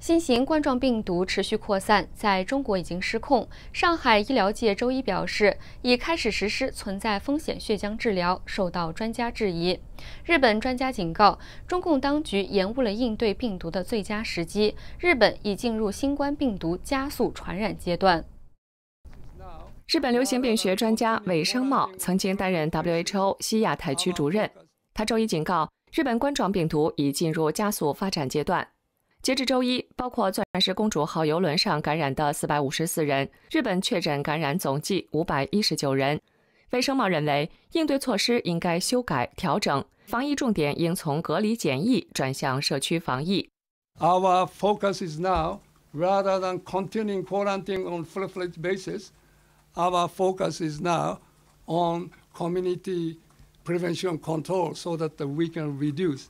新型冠状病毒持续扩散，在中国已经失控。上海医疗界周一表示，已开始实施存在风险血浆治疗，受到专家质疑。日本专家警告，中共当局延误了应对病毒的最佳时机，日本已进入新冠病毒加速传染阶段。日本流行病学专家尾生茂曾经担任 WHO 西亚太区主任，他周一警告，日本冠状病毒已进入加速发展阶段。截至周一，包括钻石公主号邮轮上感染的四百五十四人，日本确诊感染总计五百一十九人。卫生贸认为，应对措施应该修改调整，防疫重点应从隔离检疫转向社区防疫。Our focus is now rather than continuing quarantine on full-fledged basis. Our focus is now on community prevention control so that we can reduce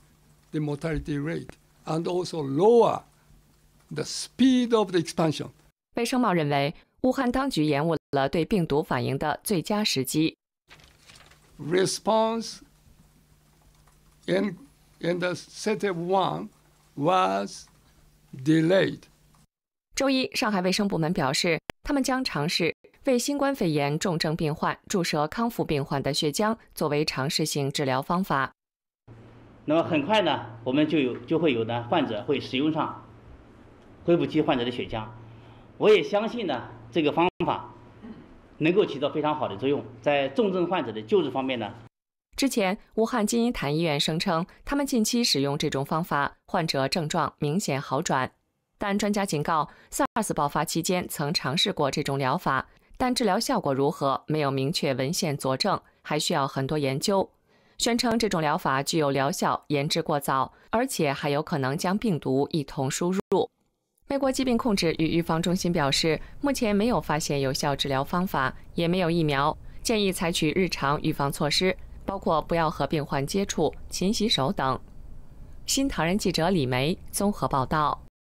the mortality rate. And also lower the speed of the expansion. 卫生茂认为，武汉当局延误了对病毒反应的最佳时机。Response in in the city one was delayed. 周一，上海卫生部门表示，他们将尝试为新冠肺炎重症病患注射康复病患的血浆作为尝试性治疗方法。那么很快呢，我们就有就会有呢患者会使用上恢复期患者的血浆。我也相信呢，这个方法能够起到非常好的作用，在重症患者的救治方面呢。之前，武汉金银潭医院声称，他们近期使用这种方法，患者症状明显好转。但专家警告，SARS 爆发期间曾尝试过这种疗法，但治疗效果如何没有明确文献佐证，还需要很多研究。宣称这种疗法具有疗效，研制过早，而且还有可能将病毒一同输入。美国疾病控制与预防中心表示，目前没有发现有效治疗方法，也没有疫苗，建议采取日常预防措施，包括不要和病患接触、勤洗手等。新唐人记者李梅综合报道。